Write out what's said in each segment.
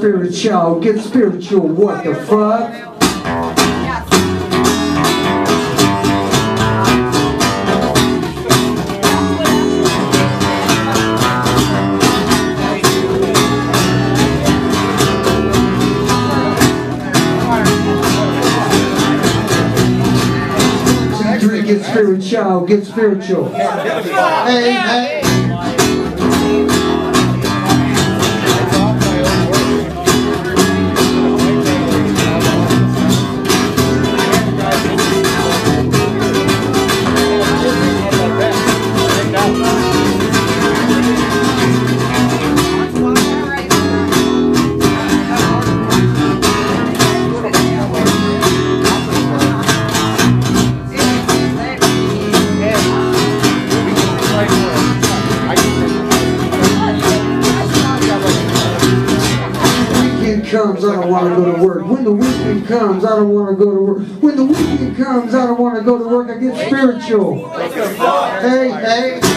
spiritual, get spiritual, what the fuck? Get spiritual, get spiritual. Hey, comes, I don't want to go to work. When the weekend comes, I don't want to go to work. When the weekend comes, I don't want to go to work. I get spiritual. Hey, hey.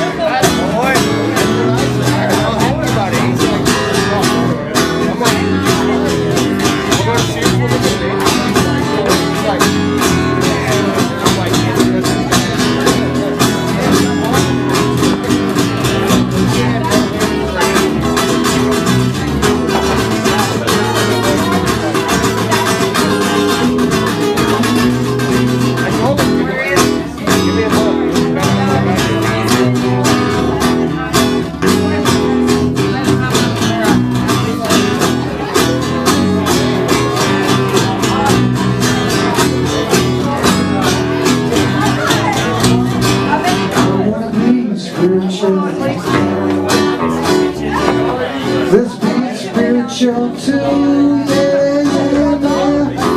Spiritual yeah.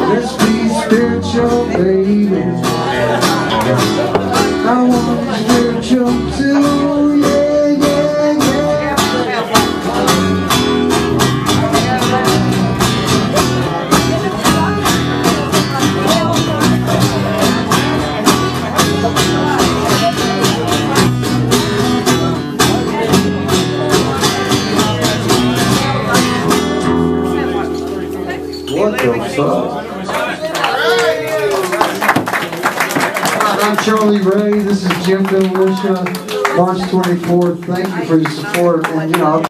Let's be spiritual, baby. What the fuck? I'm Charlie Ray. This is Jim Benelisha, March 24th. Thank you for your support. And, you know,